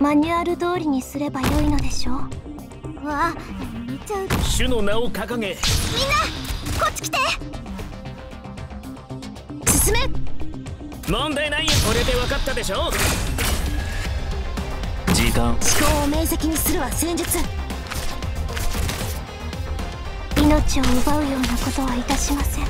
マニュアル通りにすればよいのでしょう。わあめちゃう。主の名を掲げ。みんなこっち来て。進め問題ないよ。これで分かったでしょ？時間。思考を明晰にするは戦術。命を奪うようなことはいたしません。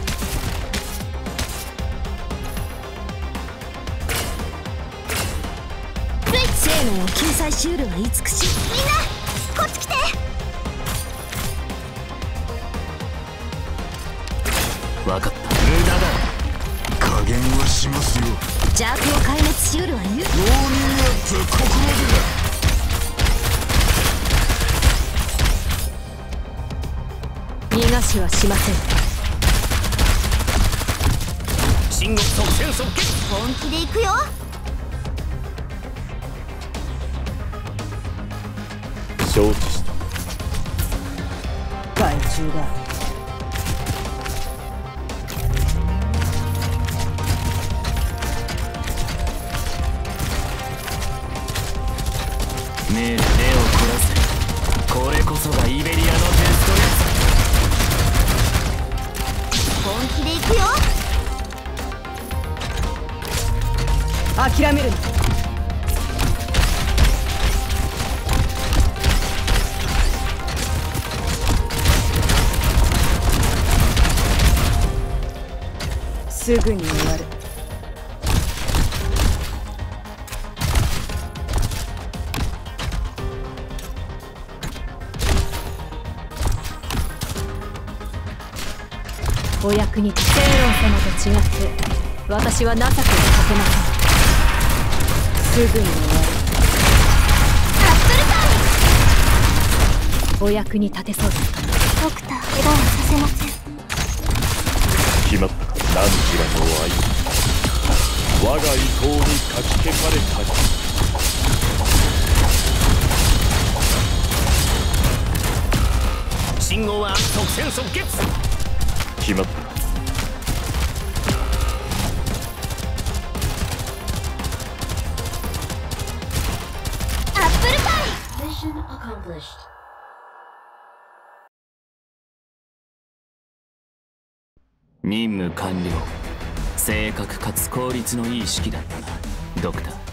生命を救済しうるは慈しい。みんなこっち来て。分かった。無駄だ加減はしますよ。邪悪を壊滅しうるは言うローリングアップここまでだ逃がしはしません。信号即戦即決本気で行くよ。承知した。害虫だ目目を凝らせ。これこそがイベリアのテスト本気で行くよ諦めるな。すぐに終わる。お役に立てロン様と違って私は情けをかけませんすぐに終わるアップルタイムお役に立てそうですかドクター怪我はさせません決まったか何時らの愛我が意向にかき消されたり信号は即戦即決。決まった.任務完了正確かつ効率のいい式だったな。ドクター